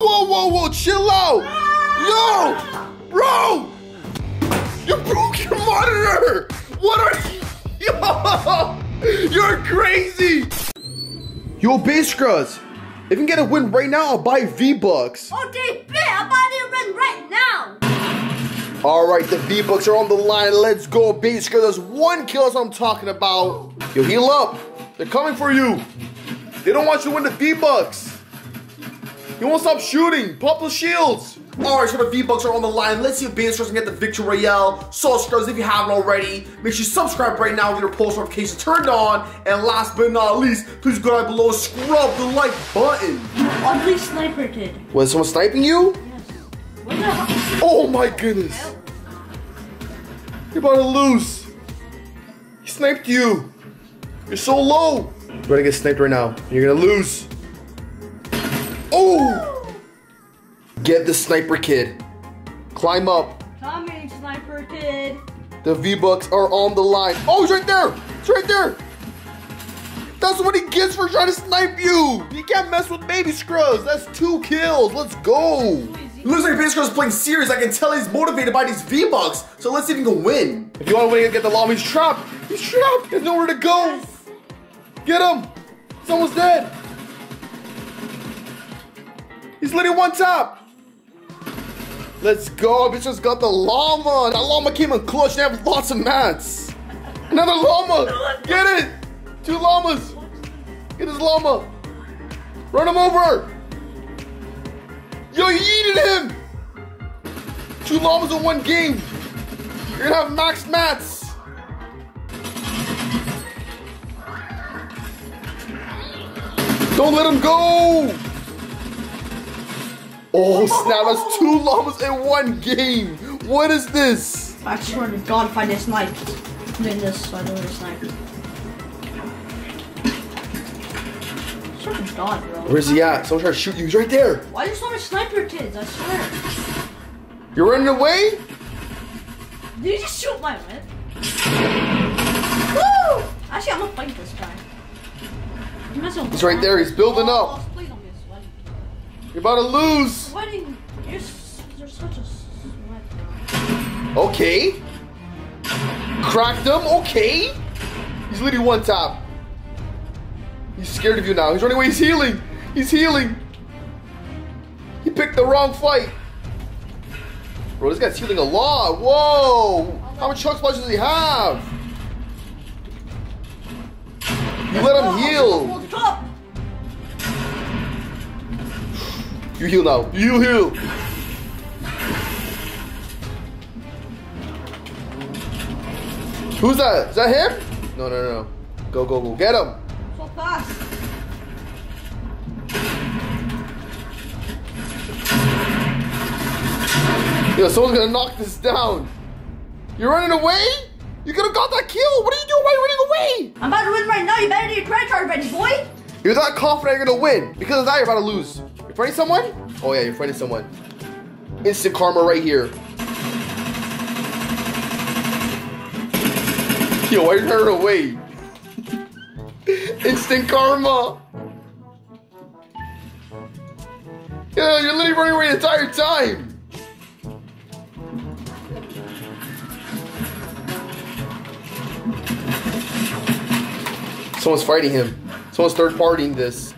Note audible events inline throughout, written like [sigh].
Whoa, whoa, whoa, chill out! Yo! Bro! You broke your monitor! What are you? [laughs] Yo! You're crazy! Yo, Baby Scrubs, if you can get a win right now, I'll buy V-Bucks. Okay, bet. I'm about to run right now. Alright, the V-Bucks are on the line. Let's go, Baby Scrubs. There's one kill, that's what I'm talking about. Yo, heal up. They're coming for you. They don't want you to win the V-Bucks. You won't stop shooting. Pop the shields. Alright, so the V-Bucks are on the line. Let's see if Baby Scrubs can get the Victory Royale. So, Scrubs, if you haven't already, make sure you subscribe right now with your post notifications turned on. And last but not least, please go down below and scrub the like button. Ugly sniper kid. Was someone sniping you? Yes. What the? Oh my goodness. You're about to lose. He sniped you. You're so low. You're gonna get sniped right now. You're gonna lose. Get the sniper kid. Climb up. Coming, sniper kid. The V-Bucks are on the line. Oh, he's right there. It's right there. That's what he gets for trying to snipe you. You can't mess with baby scrubs. That's two kills. Let's go. Looks like Baby Scrubs playing serious. I can tell he's motivated by these V-Bucks. So let's see if he can win. If you want to win, get the llama. He's trapped. He's trapped. There's nowhere to go. Get him. Someone's dead. He's literally one tap. Let's go. Bitch just got the llama. That llama came in clutch. They have lots of mats. Another llama. Get it. Two llamas. Get this llama. Run him over. Yo, you yeeted him. Two llamas in one game. You're gonna have max mats. Don't let him go. Oh snap, that's two llamas in one game. What is this? I swear to God, if I get sniped. Win this, so I don't get sniped. Swear to God, bro. Where's he at? Someone trying to shoot you. He's right there. Why there so many sniper kids? I swear. You're running away? Did you just shoot my whip? Woo! Actually, I'm gonna fight this guy. You messing with He's right there. He's building up. You're about to lose. You're, you're such a sweat. Okay. Cracked him. Okay. He's literally one tap. He's scared of you now. He's running away. He's healing. He's healing. He picked the wrong fight. Bro, this guy's healing a lot. Whoa. How much chug splashes does he have? You let him heal. You heal now. You heal. Who's that? Is that him? No, no, no. Go, go, go. Get him. So fast. Yo, someone's gonna knock this down. You're running away? You could have got that kill. What are you doing? Why are you running away? I'm about to win right now. You better get your credit card ready, boy. You're not confident you're gonna win. Because of that, you're about to lose. Fighting someone? Oh yeah, you're fighting someone. Instant karma right here. Yo, are you running away? [laughs] Instant karma. Yeah, you're literally running away the entire time. Someone's fighting him. Someone's third partying this.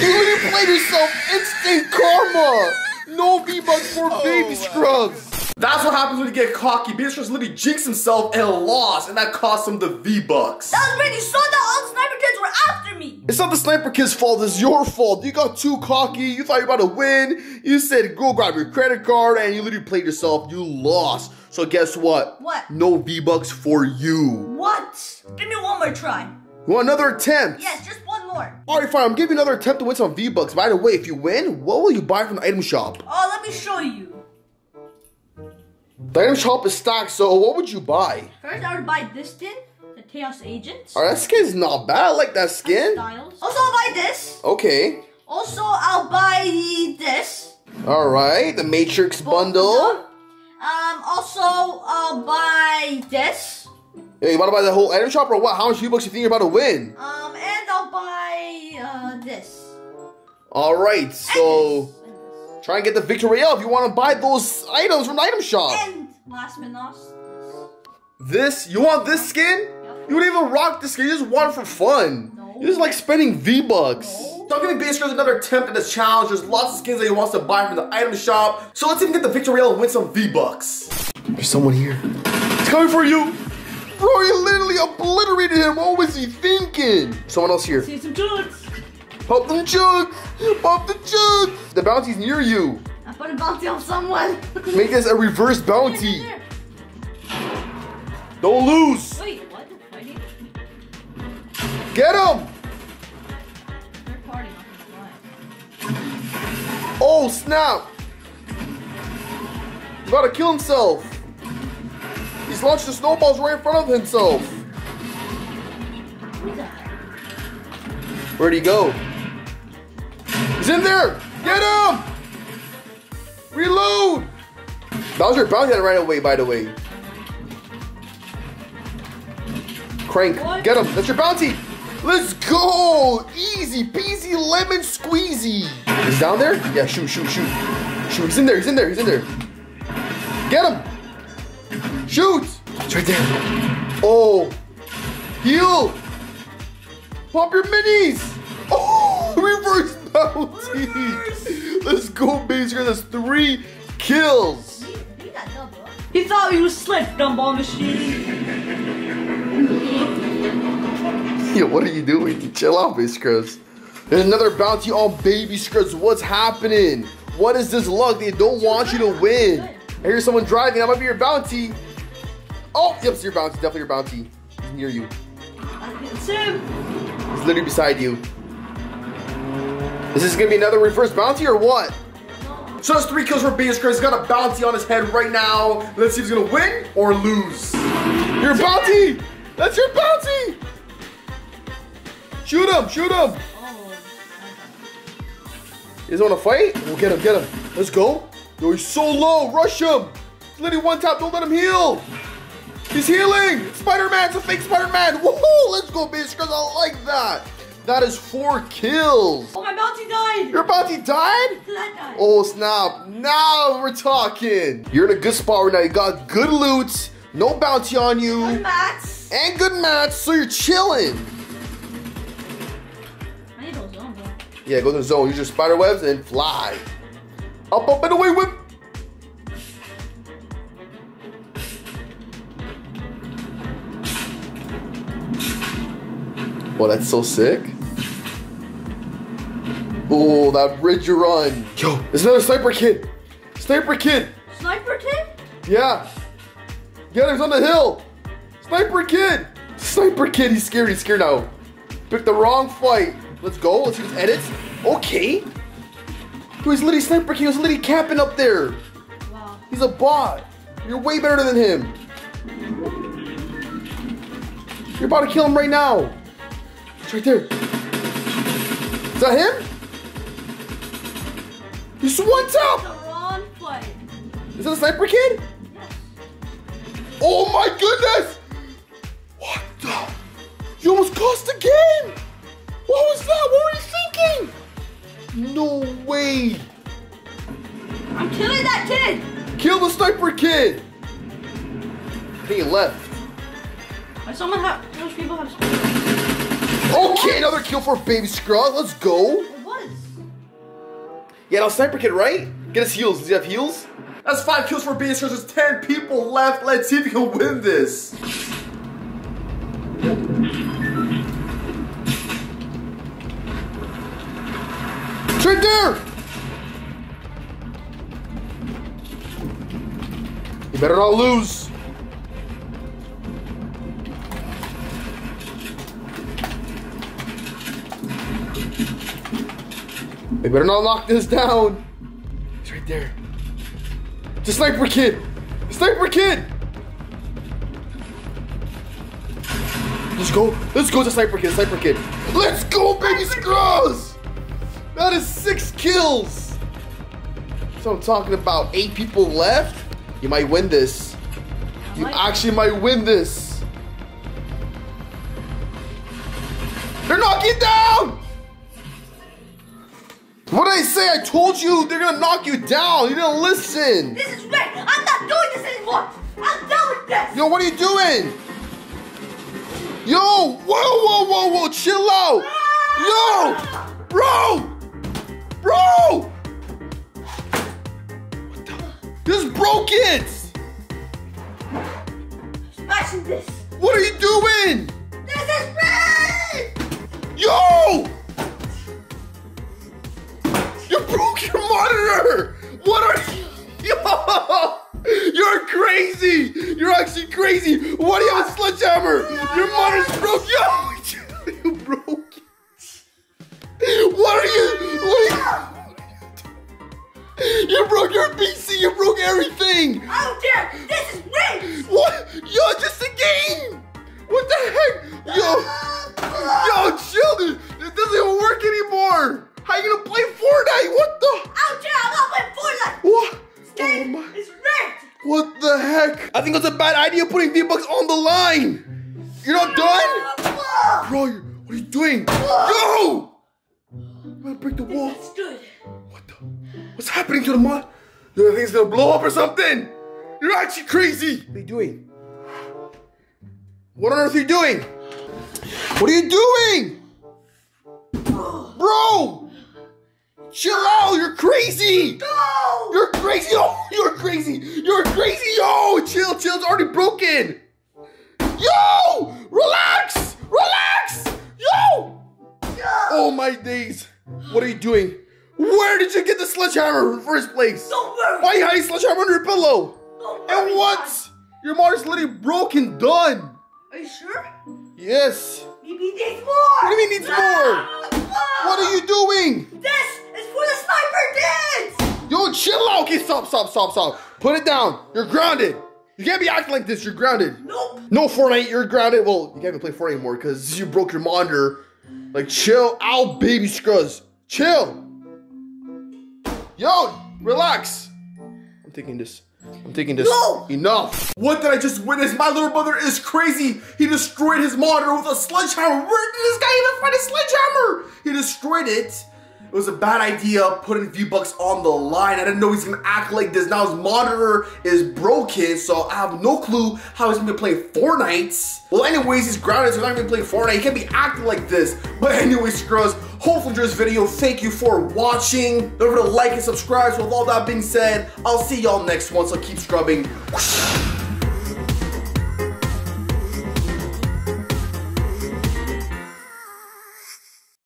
You literally played yourself instant karma. No V-Bucks for oh baby scrubs. That's what happens when you get cocky. Baby scrubs literally jinxed himself and lost, and that cost him the V-Bucks. That was when you saw that all the sniper kids were after me. It's not the sniper kid's fault, it's your fault. You got too cocky, you thought you were about to win. You said go grab your credit card, and you literally played yourself. You lost. So guess what? What? No V-Bucks for you. What? Give me one more try. You want another attempt? Yes, just more. Alright, fine. I'm giving you another attempt to win some V-Bucks. By the way, if you win, what will you buy from the item shop? Oh, let me show you. The item shop is stacked, so what would you buy? First, I would buy this skin, the Chaos Agents. Alright, that skin's not bad. I like that skin. Also, I'll buy this. Okay. Also, I'll buy this. Alright, the Matrix bundle. Um, also, I'll buy this. Hey, you want to buy the whole item shop or what? How much V-Bucks you think you're about to win? Um, and I'll buy uh this. All right, And so this, and try and get the Victory Royale if you want to buy those items from the item shop. And last but not This, you want this skin? You wouldn't even rock this skin. You just want it for fun. No. You just like spending V-Bucks. No. So I'm giving Base Girls another attempt at this challenge. There's lots of skins that he wants to buy from the item shop. So let's even get the Victory Royale and win some V-Bucks. There's someone here. It's coming for you. Bro, you literally obliterated him. What was he thinking? Someone else here. see some jugs. Pop them jugs. Pop the jugs. The bounty's near you. I put a bounty on someone. [laughs] Make this a reverse bounty. Don't lose. Wait, what? They're? Get him. Third party, not gonna lie. Oh, snap! He's about to kill himself. He's launched the snowballs right in front of himself. Where'd he go? He's in there! Get him! Reload! That was your bounty right away, by the way. Crank, What? get him. That's your bounty. Let's go! Easy peasy lemon squeezy. He's down there? Yeah, shoot, shoot, shoot. Shoot, he's in there, he's in there, he's in there. Get him! Shoot! It's right there. Oh! Heal! Pop your minis! Oh! [laughs] Reverse bounty! Let's go, base girl. That's three kills. He, thought he was slick, gumball machine. Yo, what are you doing? Chill out, Baby Scrubs. There's another bounty on baby Scrubs. What's happening? What is this luck? They don't want you to win. I hear someone driving. That might be your bounty. Oh, yep, it's your bounty. Definitely your bounty. He's near you. It's him. He's literally beside you. Is this gonna be another reverse bounty or what? No. So that's three kills for Beast Chris. He's got a bounty on his head right now. Let's see if he's gonna win or lose. Your bounty! That's your bounty! Shoot him! Shoot him! You guys wanna fight? We'll get him, get him. Let's go. Yo, he's so low. Rush him. He's literally one tap. Don't let him heal. He's healing. Spider-Man. It's a fake Spider-Man. Woohoo! Let's go, Beast Chris. I like that. That is four kills. Oh, my bounty died. Your bounty died? Died. Oh snap! Now we're talking. You're in a good spot right now. You got good loot, no bounty on you. Good mats. and good mats, so you're chilling. I need those zones, though. Yeah, go to the zone. Use your spider webs and fly. Up, up, and away, whip. Oh, that's so sick. Oh, that bridge you run. Yo, there's another sniper kid. Sniper kid. Sniper kid? Yeah. Yeah, he's on the hill. Sniper kid. Sniper kid. He's scared. He's scared now. Picked the wrong fight. Let's go. Let's see his edits. Okay. Dude, he's literally sniper kid. He's literally camping up there. Wow. He's a bot. You're way better than him. You're about to kill him right now. It's right there. Is that him? He's one The tap. wrong fight. Is that a sniper kid? Yes. Oh my goodness! What the? You almost cost the game! What was that? What were you thinking? No way! I'm killing that kid. Kill the sniper kid! I think he left. Why someone have those people have Okay, another kill for Baby Scrub. Let's go. It was. Yeah, now sniper kid, right? Get his heals. Does he have heals? That's five kills for Baby Scrub. There's 10 people left. Let's see if he can win this. It's right there! You better not lose. They better not lock this down. He's right there. The sniper kid. The sniper kid. Let's go. Let's go to sniper kid. Sniper kid. Let's go, baby scrubs. That is six kills. So I'm talking about eight people left. You might win this. You actually might win this. They're knocking down. What did I say? I told you they're gonna knock you down. You didn't listen. This is right. I'm not doing this anymore. I'm done with this. Yo, what are you doing? Yo, whoa, whoa, whoa, whoa, chill out. Ah! Yo, bro, bro. What the? This broke it. Smashing this. What are you doing? This is right. Yo! You broke your monitor! What are you? Yo! You're crazy! You're actually crazy! Why do you have a sledgehammer? Your monitor's broke! Think it's a bad idea putting V-Bucks on the line. You're not done? Bro, what are you doing? Yo! I'm gonna break the wall. That's good. What the? What's happening to the mod? I think it's gonna blow up or something. You're actually crazy. What are you doing? What on earth are you doing? What are you doing? Bro! Chill out, you're crazy! Go. You're crazy! Yo, you're crazy! You're crazy! Yo! Chill, chill, it's already broken! Yo! Relax! Relax! Yo! Oh my days! What are you doing? Where did you get the sledgehammer in the first place? Don't worry. Why you hiding sledgehammer under your pillow? Don't worry. And what? Your motor's literally broken, done! Are you sure? Yes! Maybe needs more. What do you mean needs more? Ah, what are you doing? This is for the sniper kids. Yo, chill out! Okay, stop, stop, stop, stop. Put it down. You're grounded. You can't be acting like this. You're grounded. Nope. No Fortnite, you're grounded. Well, you can't even play Fortnite anymore because you broke your monitor. Like, chill out, baby scruz. Chill. Yo, relax. I'm taking this. I'm taking this. No! Enough. What did I just witness? My little brother is crazy. He destroyed his monitor with a sledgehammer. Where did this guy even find a sledgehammer? He destroyed it. It was a bad idea putting V-Bucks on the line. I didn't know he's gonna act like this. Now his monitor is broken, so I have no clue how he's gonna be playing Fortnite. Well, anyways, he's grounded, so he's not gonna be playing Fortnite. He can't be acting like this. But anyways, girls, hopefully this video. Thank you for watching. Don't forget to like and subscribe. So with all that being said, I'll see y'all next one, so keep scrubbing.